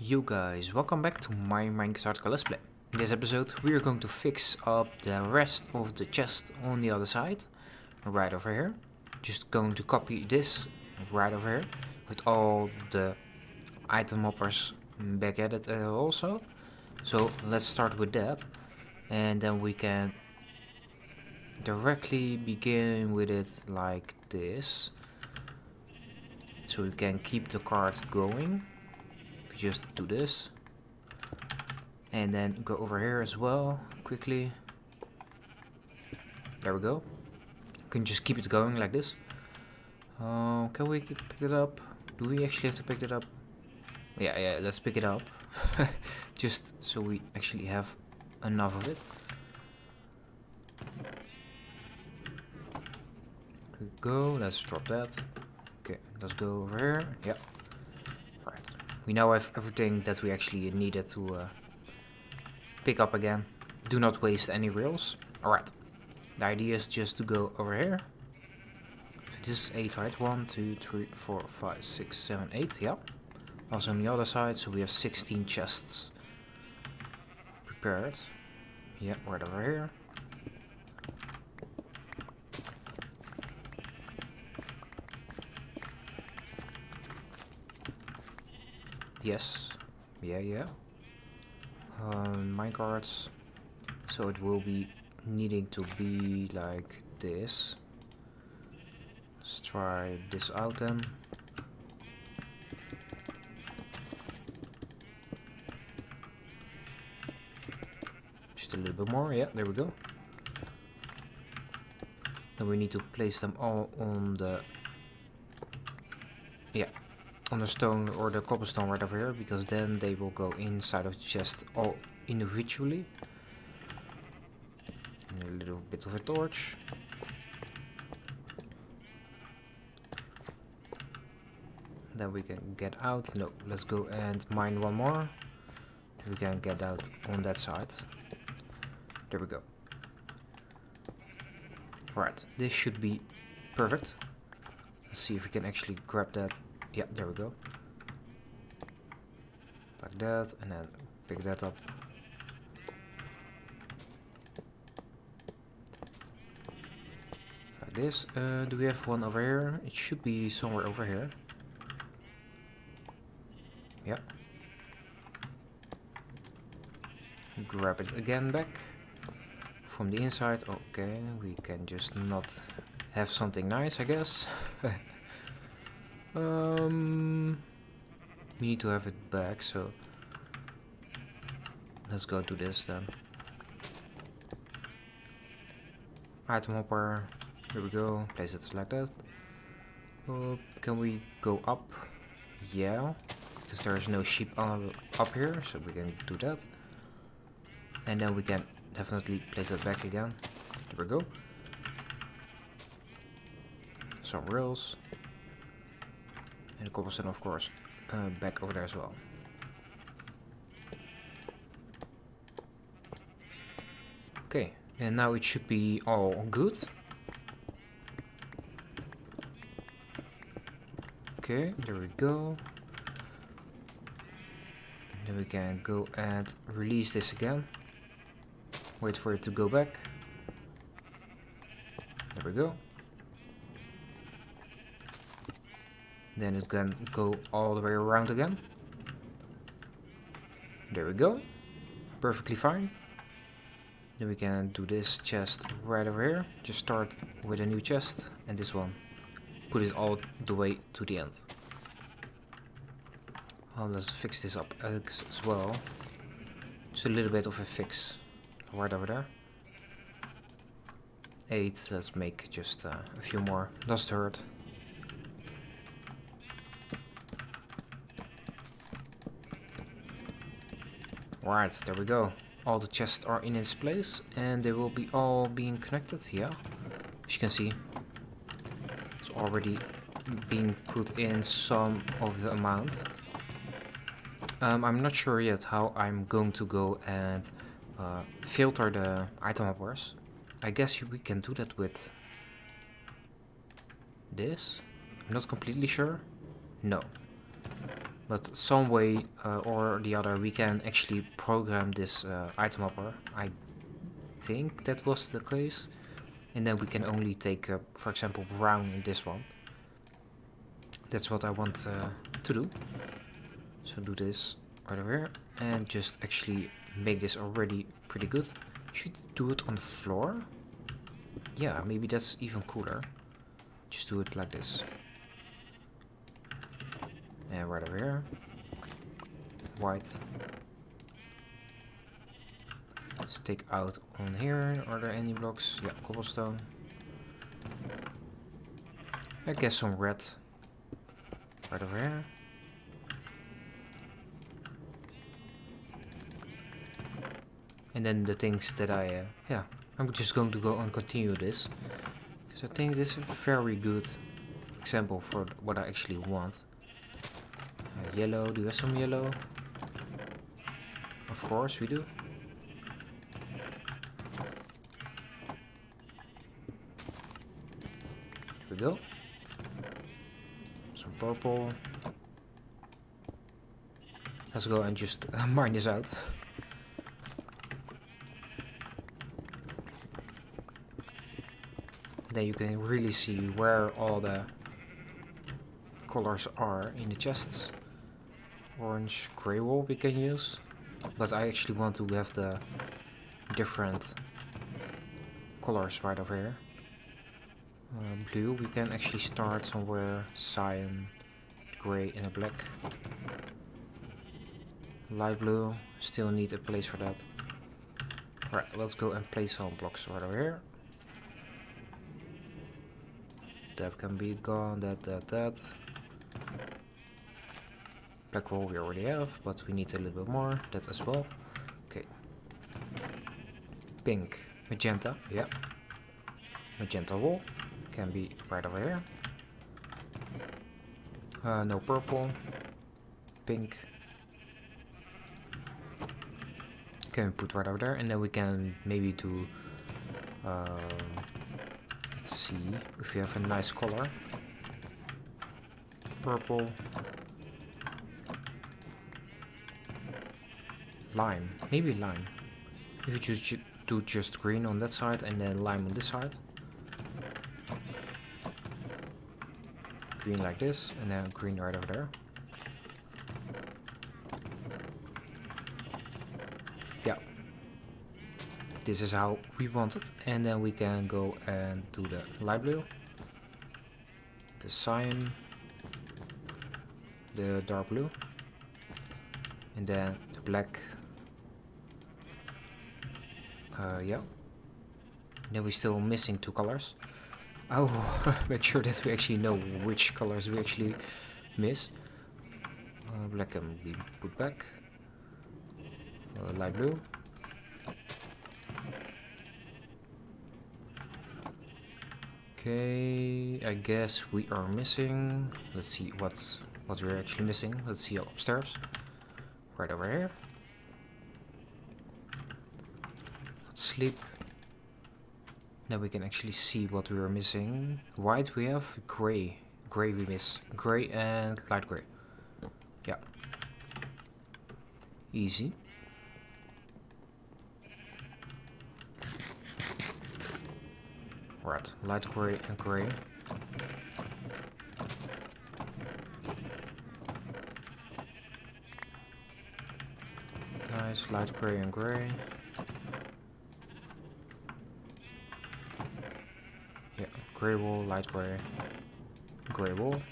You guys, welcome back to my Minecraft Let's Play. In this episode we are going to fix up the rest of the chest on the other side, right over here. Just going to copy this right over here, with all the item hoppers back at it uh, also. So let's start with that, and then we can directly begin with it like this. So we can keep the cart going just do this. And then go over here as well quickly. There we go. Can just keep it going like this? Uh, can we pick it up? Do we actually have to pick it up? Yeah yeah let's pick it up. Just so we actually have enough of it. Go let's drop that. Okay let's go over here. Yeah we now have everything that we actually needed to uh, pick up again. Do not waste any rails. Alright. The idea is just to go over here. So this is 8, right? 1, 2, 3, 4, 5, 6, 7, 8. Yeah. Also on the other side, so we have 16 chests prepared. Yeah, right over here. Yes. Yeah, yeah. Um, minecarts. So it will be needing to be like this. Let's try this out then. Just a little bit more, yeah, there we go. Then we need to place them all on the... On the stone or the cobblestone right over here because then they will go inside of the chest all individually. And a little bit of a torch. Then we can get out. No, let's go and mine one more. We can get out on that side. There we go. Right, this should be perfect. Let's see if we can actually grab that yeah, there we go. Like that, and then pick that up. Like this. Uh, do we have one over here? It should be somewhere over here. Yeah. Grab it again back. From the inside. Okay, we can just not have something nice, I guess. Um, we need to have it back, so let's go do this then. Item hopper, here we go, place it like that. Uh, can we go up? Yeah, because there's no sheep up here, so we can do that. And then we can definitely place it back again. There we go. Some rails. The cobblestone, of course, uh, back over there as well. Okay, and now it should be all good. Okay, there we go. And then we can go and release this again. Wait for it to go back. There we go. Then it can go all the way around again. There we go. Perfectly fine. Then we can do this chest right over here. Just start with a new chest and this one. Put it all the way to the end. Well, let's fix this up as well. Just a little bit of a fix right over there. 8, let's make just uh, a few more dust hurt. Right, there we go. All the chests are in its place and they will be all being connected here. As you can see, it's already being put in some of the amount. Um, I'm not sure yet how I'm going to go and uh, filter the item hoppers. I guess we can do that with this. I'm not completely sure. No. But some way uh, or the other we can actually program this uh, item hopper. I think that was the case. And then we can only take, uh, for example, brown in this one. That's what I want uh, to do. So do this right over here. And just actually make this already pretty good. Should do it on the floor. Yeah, maybe that's even cooler. Just do it like this. And right over here. White. Stick out on here. Are there any blocks? Yeah, cobblestone. I guess some red. Right over here. And then the things that I, uh, yeah, I'm just going to go and continue this. Because I think this is a very good example for what I actually want. Uh, yellow, do you have some yellow? Of course we do. Here we go. Some purple. Let's go and just uh, mine this out. Then you can really see where all the colors are in the chests. Orange, grey wool we can use. But I actually want to have the different colors right over here. Uh, blue, we can actually start somewhere. Cyan, grey and a black. Light blue, still need a place for that. Right, let's go and place some blocks right over here. That can be gone, that, that, that. Black wool we already have, but we need a little bit more. That as well. Okay. Pink. Magenta. Yeah. Magenta wool. Can be right over here. Uh, no purple. Pink. Can put right over there. And then we can maybe do... Um, let's see if we have a nice color. Purple. Lime. Maybe lime. If you just do just green on that side and then lime on this side. Green like this and then green right over there. Yeah. This is how we want it. And then we can go and do the light blue. The cyan. The dark blue. And then the black uh, yeah. Then we're still missing two colors. Oh, make sure that we actually know which colors we actually miss. Uh, black can be put back. Uh, light blue. Okay, I guess we are missing. Let's see what's what we're actually missing. Let's see upstairs. Right over here. Sleep. Now we can actually see what we are missing. White we have, gray. Gray we miss. Gray and light gray. Yeah. Easy. Right, light gray and gray. Nice, light gray and gray. Grey wool, light gray, grey wool.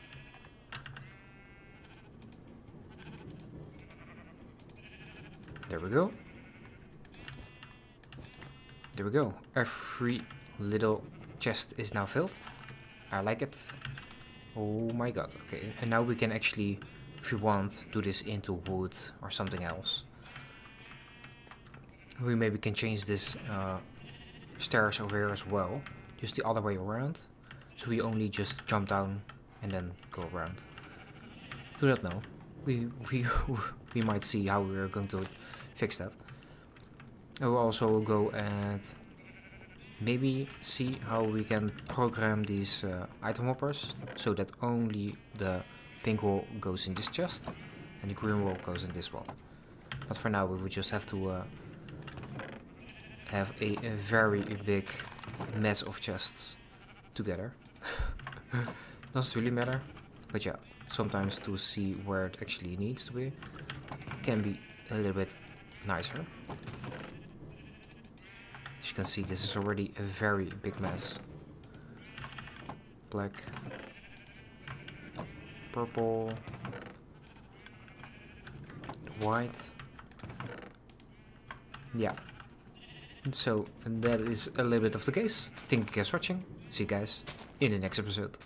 There we go. There we go. Every little chest is now filled. I like it. Oh my god. Okay, and now we can actually, if we want, do this into wood or something else. We maybe can change this uh, stairs over here as well just the other way around. So we only just jump down and then go around. Do not know. We we we might see how we're going to fix that. I will also go and maybe see how we can program these uh, item hoppers so that only the pink wall goes in this chest and the green wall goes in this one. But for now we would just have to uh, have a, a very big mess of chests together. Doesn't really matter, but yeah, sometimes to see where it actually needs to be can be a little bit nicer. As you can see, this is already a very big mess. Black, purple, white. Yeah. So that is a little bit of the case. Thank you guys for watching. See you guys in the next episode.